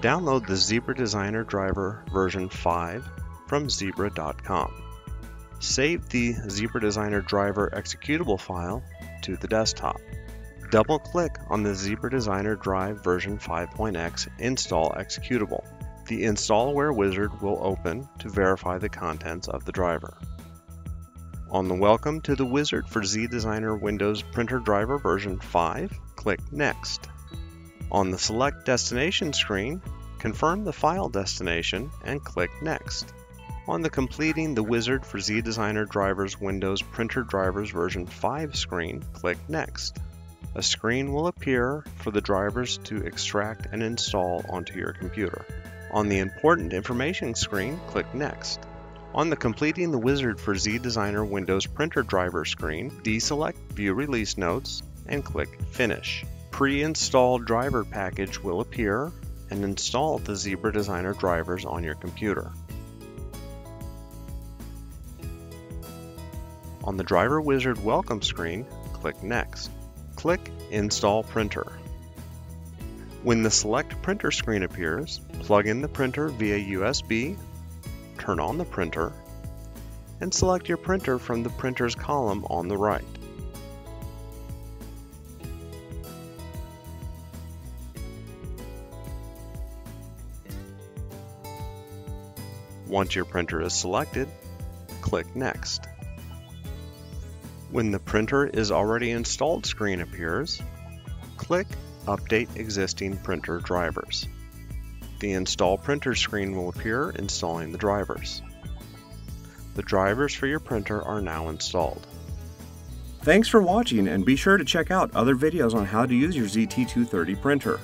Download the Zebra Designer driver version 5 from zebra.com. Save the Zebra Designer driver executable file to the desktop. Double-click on the Zebra Designer Drive version 5.x install executable. The InstallAware wizard will open to verify the contents of the driver. On the Welcome to the Wizard for ZDesigner Windows Printer Driver version 5, click Next. On the Select Destination screen, confirm the file destination and click Next. On the Completing the Wizard for ZDesigner Drivers Windows Printer Drivers version 5 screen, click Next. A screen will appear for the drivers to extract and install onto your computer. On the Important Information screen, click Next. On the Completing the Wizard for ZDesigner Windows Printer Driver screen, deselect View Release Notes and click Finish. Pre-installed driver package will appear and install the Zebra Designer drivers on your computer. On the Driver Wizard Welcome screen, click Next. Click Install Printer. When the Select Printer screen appears, plug in the printer via USB turn on the printer, and select your printer from the printer's column on the right. Once your printer is selected, click Next. When the printer is already installed screen appears, click Update Existing Printer Drivers. The Install Printer screen will appear installing the drivers. The drivers for your printer are now installed. Thanks for watching and be sure to check out other videos on how to use your ZT230 printer.